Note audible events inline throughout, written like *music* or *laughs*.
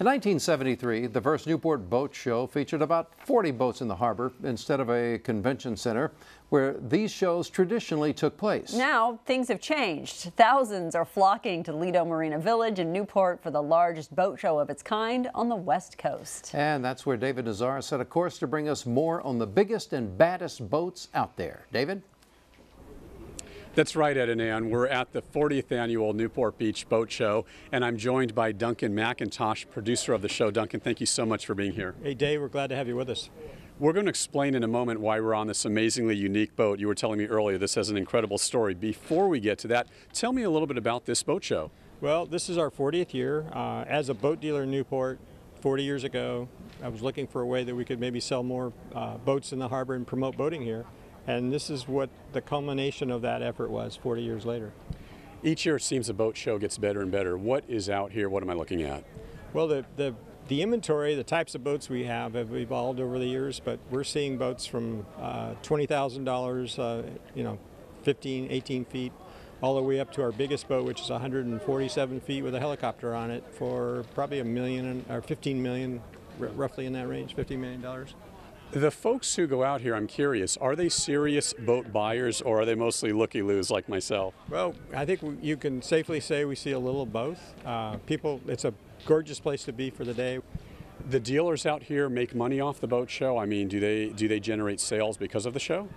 In 1973, the first Newport Boat Show featured about 40 boats in the harbor instead of a convention center where these shows traditionally took place. Now, things have changed. Thousands are flocking to Lido Marina Village in Newport for the largest boat show of its kind on the West Coast. And that's where David Nazar set a course to bring us more on the biggest and baddest boats out there. David? That's right, Ed and Ann. We're at the 40th annual Newport Beach Boat Show, and I'm joined by Duncan McIntosh, producer of the show. Duncan, thank you so much for being here. Hey, Dave, we're glad to have you with us. We're going to explain in a moment why we're on this amazingly unique boat. You were telling me earlier this has an incredible story. Before we get to that, tell me a little bit about this boat show. Well, this is our 40th year. Uh, as a boat dealer in Newport, 40 years ago, I was looking for a way that we could maybe sell more uh, boats in the harbor and promote boating here. And this is what the culmination of that effort was 40 years later. Each year it seems the boat show gets better and better. What is out here? What am I looking at? Well, the, the, the inventory, the types of boats we have have evolved over the years, but we're seeing boats from uh, $20,000, uh, you know, 15, 18 feet, all the way up to our biggest boat, which is 147 feet with a helicopter on it for probably a million or 15 million, roughly in that range, 50 million dollars. The folks who go out here, I'm curious, are they serious boat buyers or are they mostly looky loos like myself? Well, I think you can safely say we see a little of both. Uh, people, it's a gorgeous place to be for the day. The dealers out here make money off the boat show. I mean, do they do they generate sales because of the show?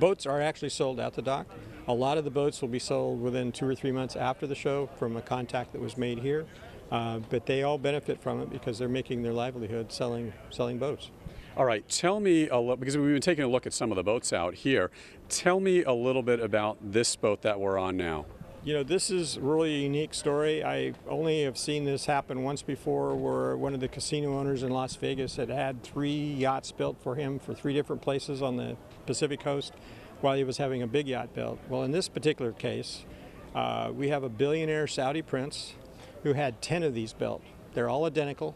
Boats are actually sold at the dock. A lot of the boats will be sold within two or three months after the show from a contact that was made here. Uh, but they all benefit from it because they're making their livelihood selling selling boats. All right, tell me a little, because we've been taking a look at some of the boats out here. Tell me a little bit about this boat that we're on now. You know, this is really a unique story. I only have seen this happen once before where one of the casino owners in Las Vegas had had three yachts built for him for three different places on the Pacific coast while he was having a big yacht built. Well, in this particular case, uh, we have a billionaire Saudi prince who had 10 of these built. They're all identical.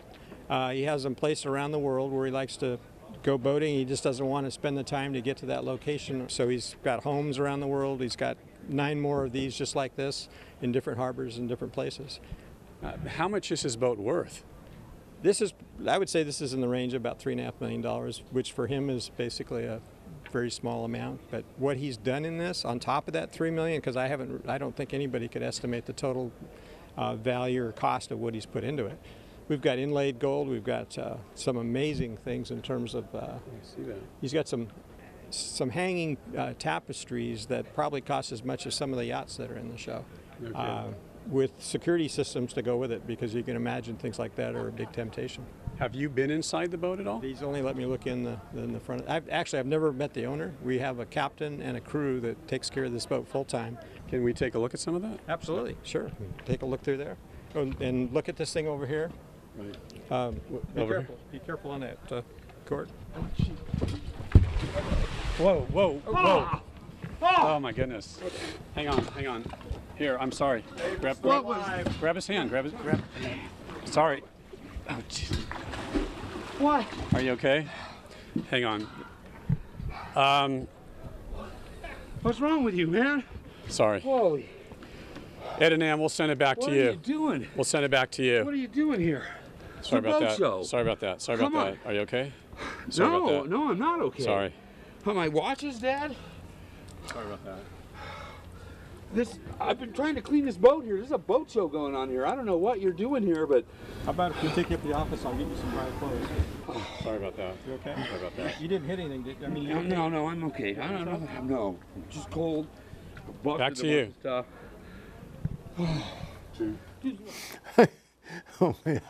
Uh, he has them placed around the world where he likes to go boating. He just doesn't want to spend the time to get to that location. So he's got homes around the world. He's got nine more of these just like this in different harbors and different places. Uh, how much is his boat worth? This is, I would say this is in the range of about three and a half million dollars, which for him is basically a very small amount. But what he's done in this, on top of that three million, because I haven't, I don't think anybody could estimate the total uh, value or cost of what he's put into it. We've got inlaid gold. We've got uh, some amazing things in terms of. Uh, he's got some some hanging uh, tapestries that probably cost as much as some of the yachts that are in the show. Okay. Uh, with security systems to go with it, because you can imagine things like that are a big temptation. Have you been inside the boat at all? He's only let me look in the in the front. I've, actually, I've never met the owner. We have a captain and a crew that takes care of this boat full time. Can we take a look at some of that? Absolutely, sure. Take a look through there, oh, and look at this thing over here. Right. Um, be Over careful. Here. Be careful on that uh, cord. Whoa, whoa, whoa. Oh my goodness. Hang on, hang on. Here, I'm sorry. Grab, grab, grab his hand. Grab his. Grab. Sorry. Oh, what? Are you okay? Hang on. Um. What's wrong with you, man? Sorry. Holy. Ed and Ann, we'll send it back what to you. What are you doing? We'll send it back to you. What are you doing here? Sorry about that. Show. Sorry about that. Sorry Come about on. that. Are you okay? Sorry no, about that. no, I'm not okay. Sorry. Are my watches, dead. Sorry about that. This I've been trying to clean this boat here. There's a boat show going on here. I don't know what you're doing here, but how about if we take you up to the office? I'll get you some dry clothes. Oh, sorry about that. You okay? Sorry about that. You didn't hit anything, did you? I mean, no, no, no, I'm okay. I don't know. No, I'm just cold. Back to you. *sighs* *laughs* oh man.